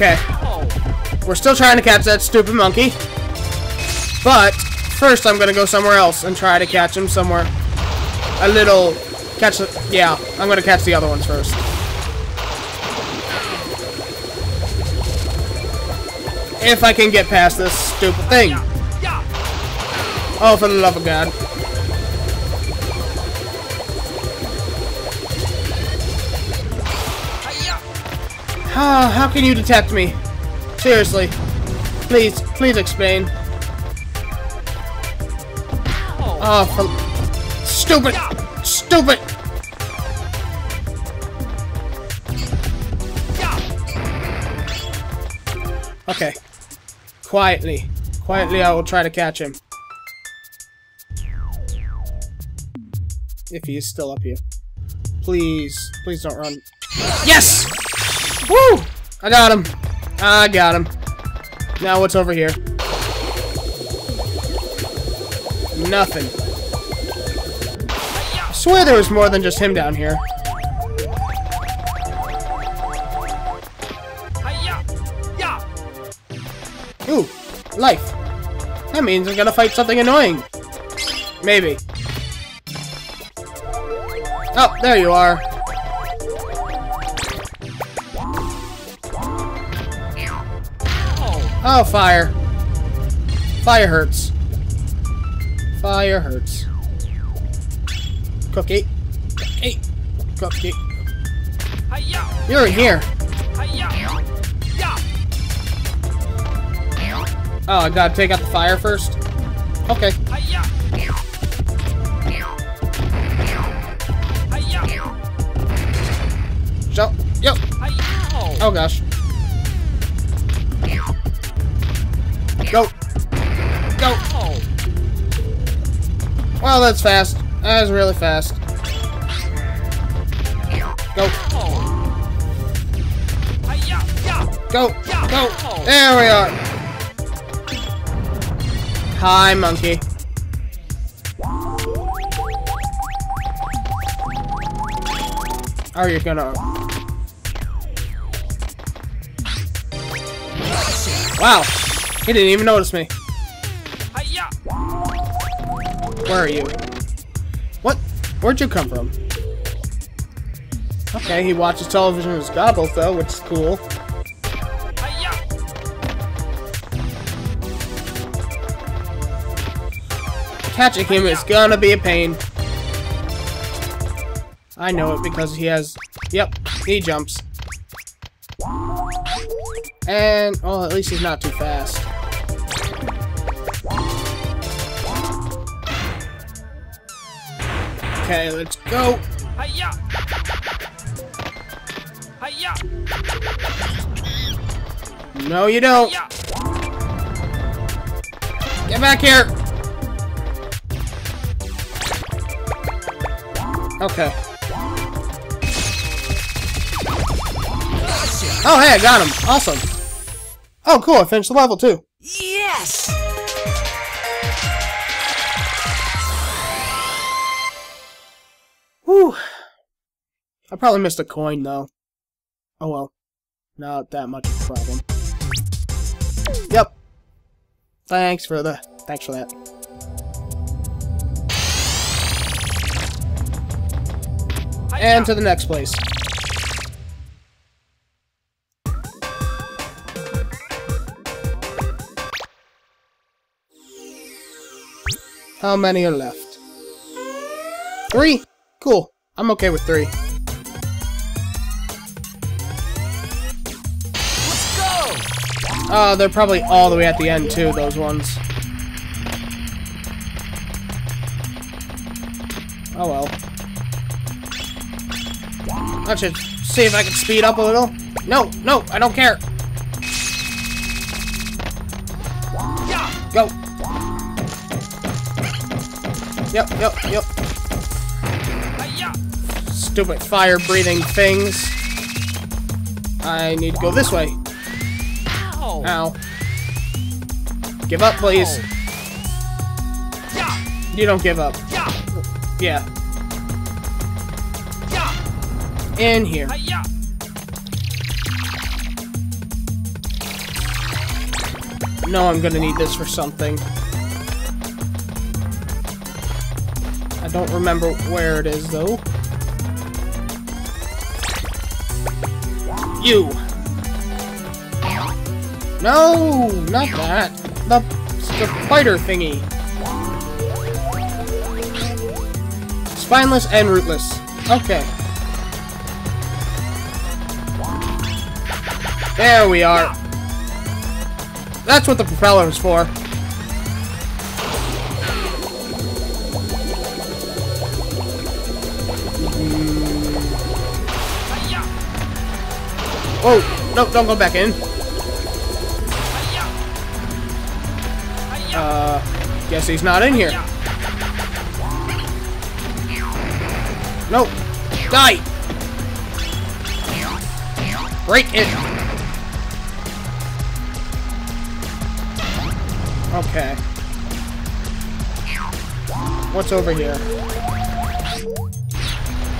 Okay. We're still trying to catch that stupid monkey. But, first I'm gonna go somewhere else and try to catch him somewhere. A little... Catch the... Yeah, I'm gonna catch the other ones first. If I can get past this stupid thing. Oh, for the love of God. How, how can you detect me? Seriously. Please, please explain. Oh. Stupid! Stupid! Okay. Quietly. Quietly, I will try to catch him. If he is still up here. Please. Please don't run. Yes! Woo! I got him. I got him. Now what's over here? Nothing. I swear there was more than just him down here. Ooh, life. That means I'm gonna fight something annoying. Maybe. Oh, there you are. Oh, fire. Fire hurts. Fire hurts. Cookie. Cookie. Cookie. You're in here. Oh, I gotta take out the fire first? Okay. Jump. Yep. Oh gosh. Well, that's fast. That was really fast. Go. Go. Go. There we are. Hi, monkey. Are you gonna... Wow. He didn't even notice me. Where are you? What? Where'd you come from? Okay, he watches television with his goggles, though, which is cool. Catching him is gonna be a pain. I know it because he has... Yep, he jumps. And, well, at least he's not too fast. Okay, let's go. Hiya! Hiya! No, you don't. Get back here. Okay. Oh, hey, I got him. Awesome. Oh, cool. I finished the level, too. Yes! Whew. I probably missed a coin, though. Oh, well. Not that much of a problem. Yep. Thanks for the... Thanks for that. And to the next place. How many are left? Three? Cool. I'm okay with three. Let's go! Oh, they're probably all the way at the end, too, those ones. Oh well. I should see if I can speed up a little. No, no, I don't care. Go. Yep, yep, yep. Stupid fire-breathing things. I need to go this way. Ow! Ow. Give up, please. You don't give up. Yeah. In here. Uh, no, I'm gonna need this for something. I don't remember where it is, though. You! No! Not that. The, the spider thingy. Spineless and rootless. Okay. There we are. That's what the propeller is for. Oh, no, don't go back in. Uh, guess he's not in here. No, die! Break it! Okay. What's over here?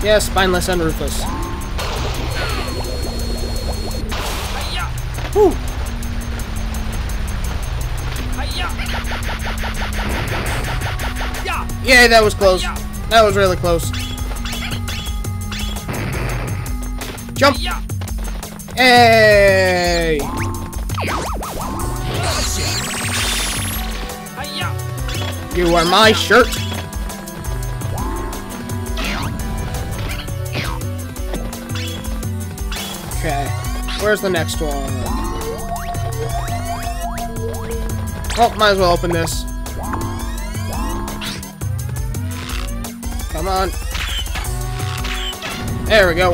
Yeah, spineless and ruthless. Whew. Yay, that was close. That was really close. Jump! Hey! You are my shirt. Where's the next one? Oh, might as well open this. Come on. There we go.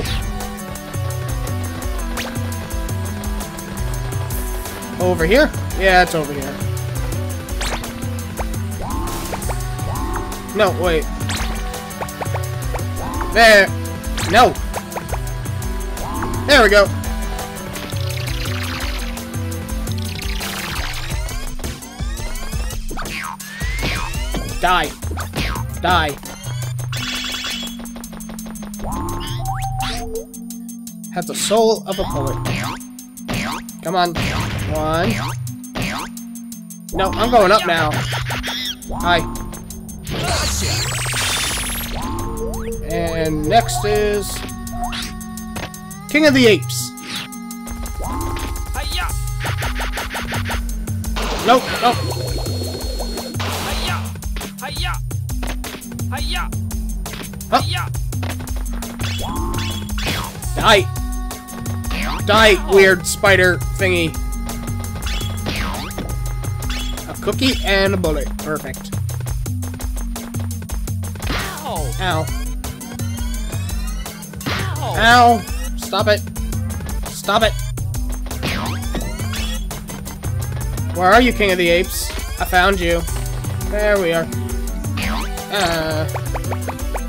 Over here? Yeah, it's over here. No, wait. There. No. There we go. Die. Die. Has the soul of a poet. Come on. One. No, I'm going up now. Hi. And next is... King of the Apes. Nope, nope. Die. Die, weird spider thingy. A cookie and a bullet. Perfect. Ow! Ow. Ow! Ow! Stop it. Stop it. Where are you, King of the Apes? I found you. There we are. Uh,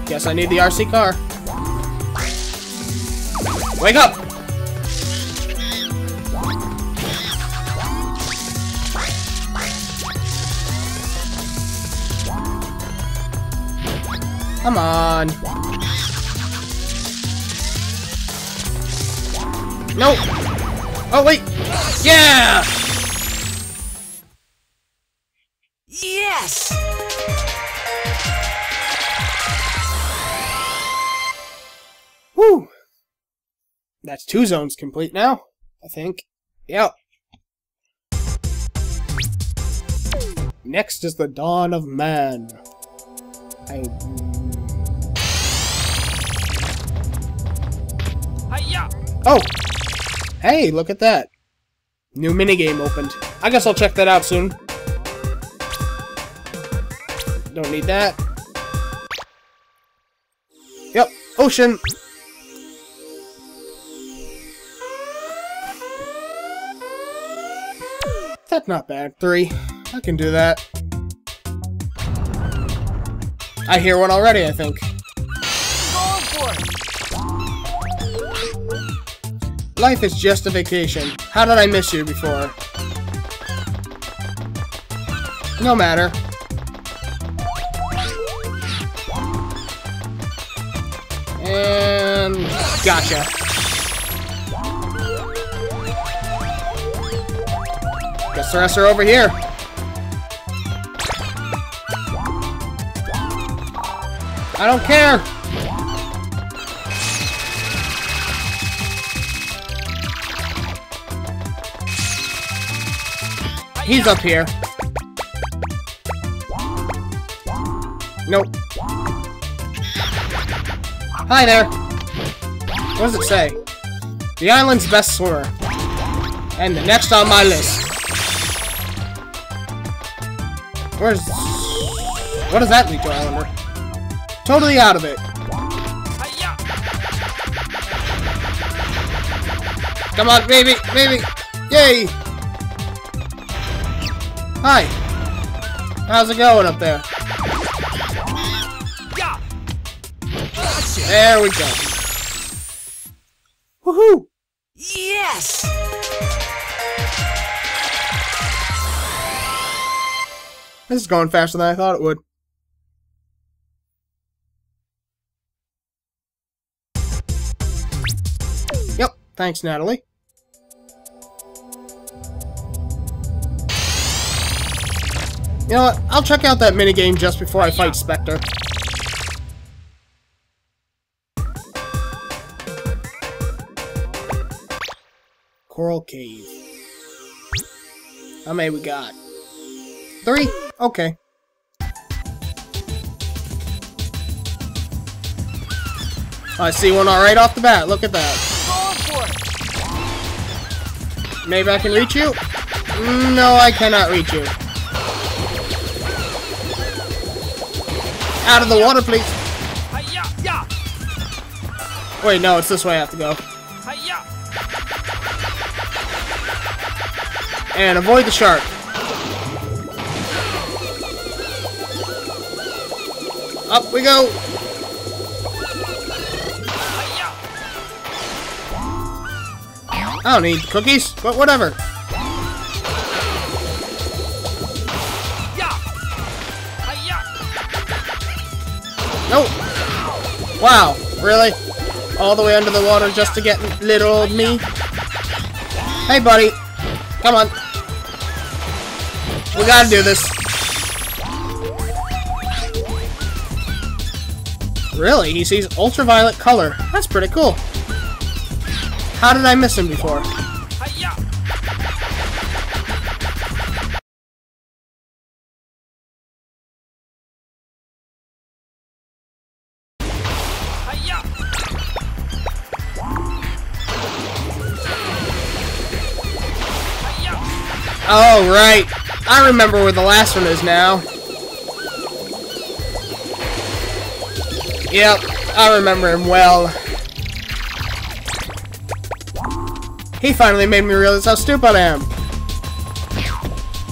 guess I need the RC car. Wake up! Come on. No! Oh, wait! Yeah! Yes! Whew! That's two zones complete now, I think. Yep. Next is the dawn of man. I... Hiya! Oh! Hey, look at that. New minigame opened. I guess I'll check that out soon. Don't need that. Yep, ocean. Not bad. Three. I can do that. I hear one already, I think. Life is just a vacation. How did I miss you before? No matter. And... Gotcha. Are over here. I don't care. He's up here. Nope. Hi there. What does it say? The island's best swimmer. And the next on my list. Where's... What does that lead to, Islander? Totally out of it. Come on, baby, baby! Yay! Hi! How's it going up there? There we go. Woohoo! Yes! This is going faster than I thought it would. Yep, thanks, Natalie. You know what? I'll check out that minigame just before I fight Specter. Coral Cave. How many we got? Three? Okay. I see one alright off the bat. Look at that. Maybe I can reach you? No, I cannot reach you. Out of the water, please. Wait, no, it's this way I have to go. And avoid the shark. Up we go. I don't need cookies, but whatever. Nope. Wow, really? All the way under the water just to get little old me? Hey, buddy. Come on. We gotta do this. Really? He sees ultraviolet color. That's pretty cool. How did I miss him before? Oh, right. I remember where the last one is now. Yep, I remember him well. He finally made me realize how stupid I am.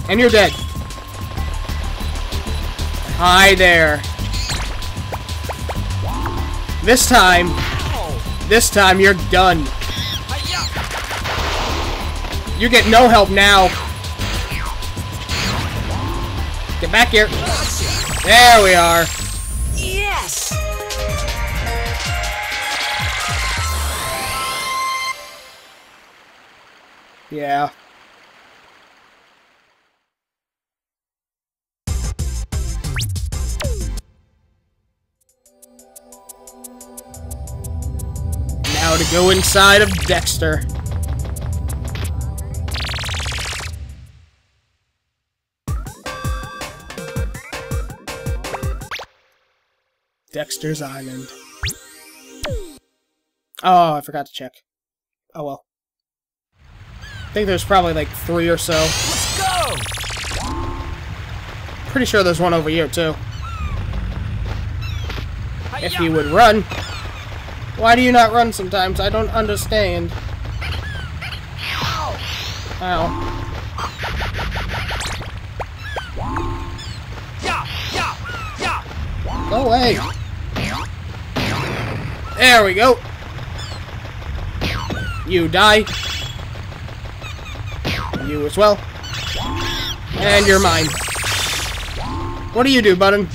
And you're dead. Hi there. This time, this time you're done. You get no help now. Get back here. There we are. Yeah. Now to go inside of Dexter. Dexter's Island. Oh, I forgot to check. Oh well. I think there's probably like three or so. Let's go! Pretty sure there's one over here too. If you would run. Why do you not run sometimes? I don't understand. Ow. Yeah! Yeah! Yeah! Go away. There we go. You die. You as well. And you're mine. What do you do, button?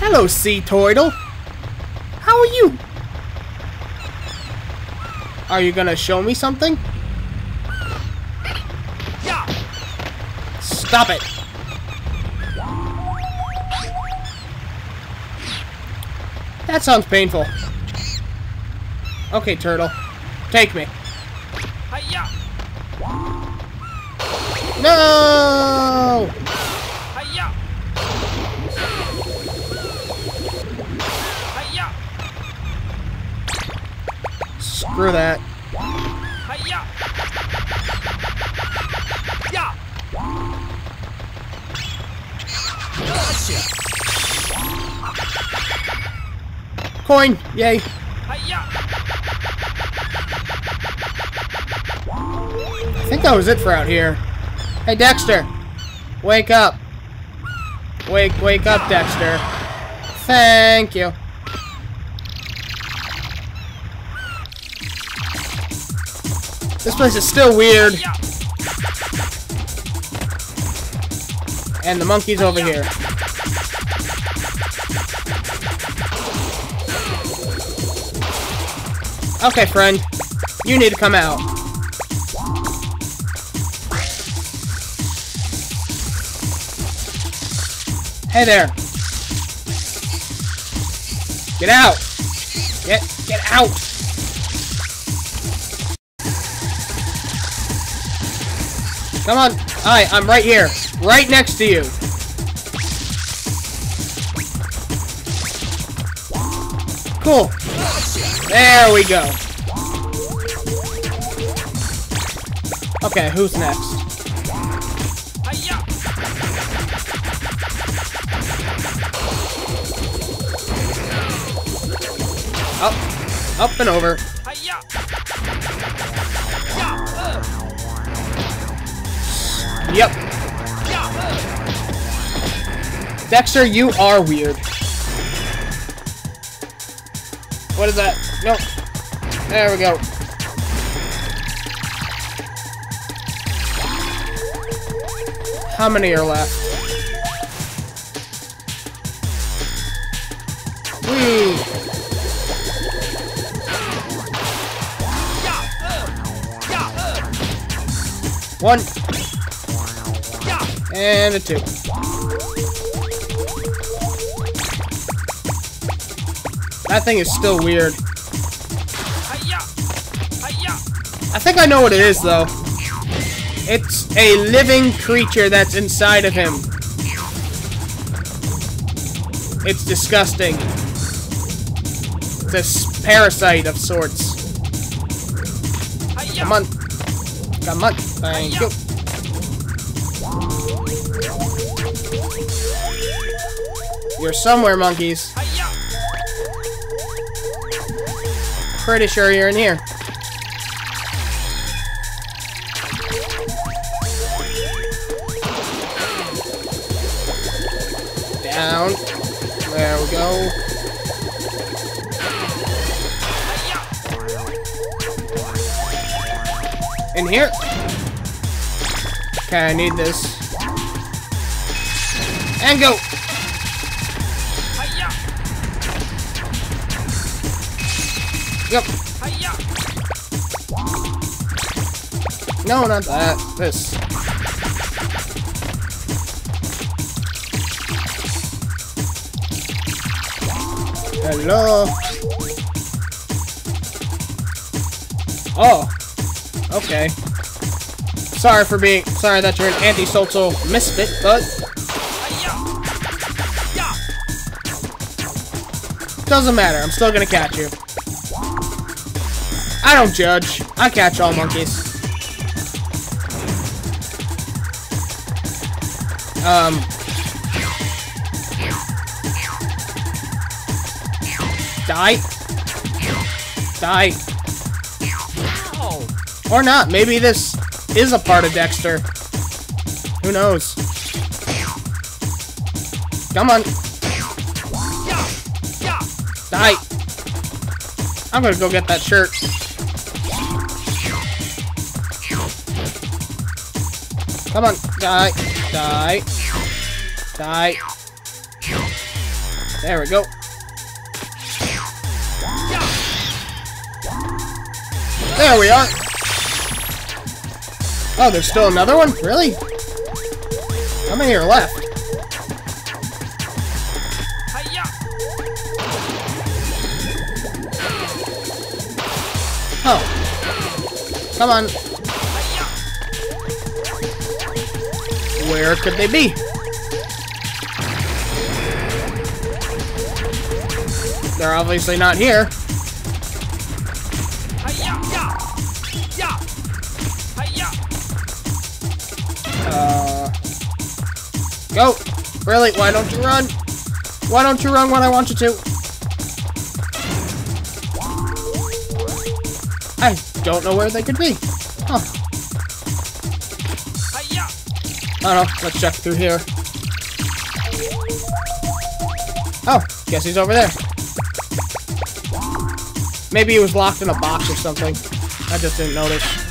Hello, Sea Turtle. How are you? Are you gonna show me something? Stop it. That sounds painful. Okay, turtle. Take me. Hiya! No! Hiya! Hiya! Screw that. Hiya! Yeah! Gotcha! Coin! Yay! Think that was it for out here. Hey, Dexter! Wake up! Wake, wake up, Dexter. Thank you. This place is still weird, and the monkey's over here. Okay, friend. You need to come out. Hey there. Get out. Get get out. Come on. Hi, I'm right here. Right next to you. Cool. There we go. Okay, who's next? Up and over. Yep. Dexter, you are weird. What is that? No. There we go. How many are left? Whee! One and a two. That thing is still weird. I think I know what it is, though. It's a living creature that's inside of him. It's disgusting. It's a parasite of sorts. Come on. On. Thank you. You're somewhere, monkeys. Pretty sure you're in here. Down. There we go. In here. Okay, I need this. And go. Yep. No, not that. This. Hello. Oh. Okay. Sorry for being. Sorry that you're an anti-social misfit, but doesn't matter. I'm still gonna catch you. I don't judge. I catch all monkeys. Um. Die. Die. Or not. Maybe this is a part of Dexter. Who knows? Come on. Die. I'm gonna go get that shirt. Come on. Die. Die. Die. There we go. There we are. Oh, there's still another one? Really? How many are left? Oh. Come on. Where could they be? They're obviously not here. Go! Really? Why don't you run? Why don't you run when I want you to? I don't know where they could be. Huh. Oh, I don't know. Let's check through here. Oh, guess he's over there. Maybe he was locked in a box or something. I just didn't notice.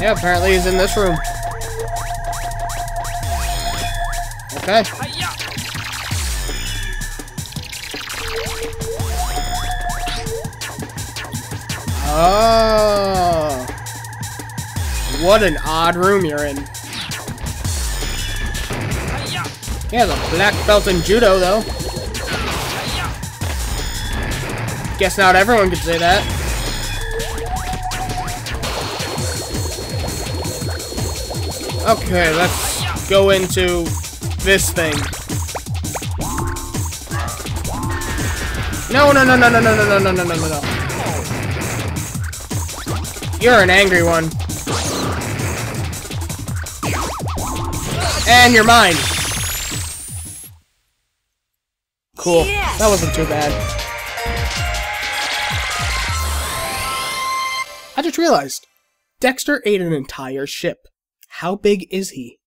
Yeah, apparently he's in this room. Okay. Oh. What an odd room you're in. Hiya! He has a black belt in judo, though. Guess not everyone could say that. Okay, let's go into this thing. No, no, no, no, no, no, no, no, no, no, no, no. You're an angry one. And you're mine. Cool. That wasn't too bad. I just realized. Dexter ate an entire ship. How big is he?